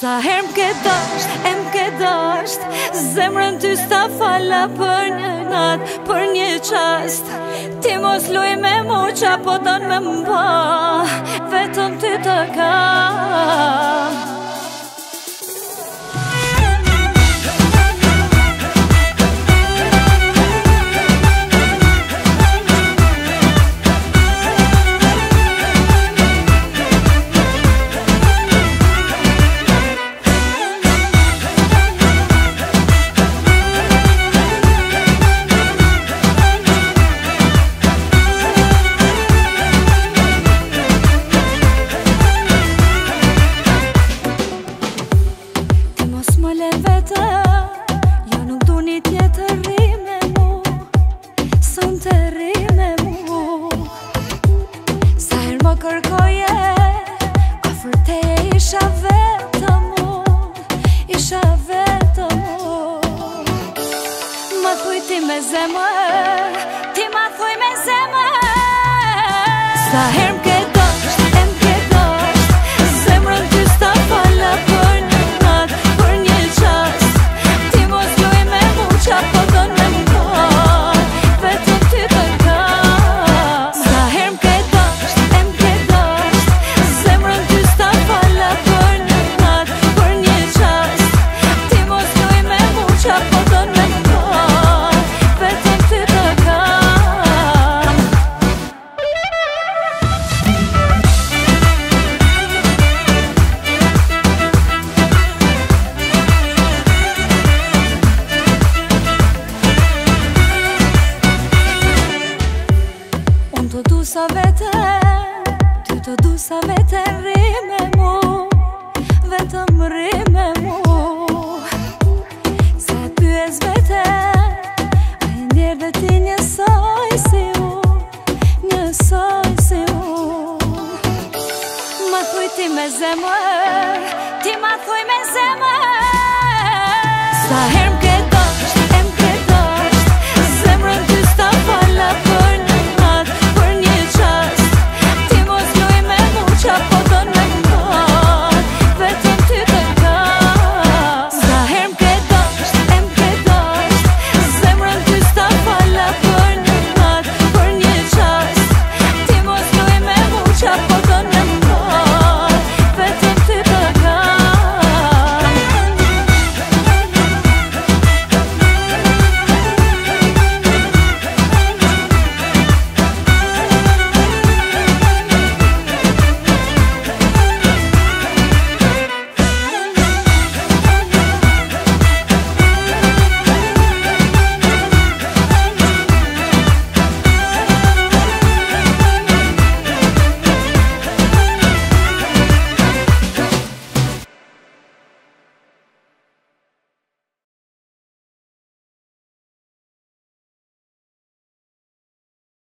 Sa her më këtë dështë, e më këtë dështë Zemrën ty s'ta falla për një natë, për një qastë Ti mos lujë me muqa, po tonë me mba kërkoje A fërte isha vetëm mu Isha vetëm mu Më thuj ti me zemë Ti ma thuj me zemë Sa her më kërkoje Unë të du sa vete Ty të du sa vete Rri me mu Vetëm rri me mu Sa ty e zvete A i njerë dhe ti njësoj si u Njësoj si u Ma thuj ti me zemër Ti ma thuj me zemër Sa herë më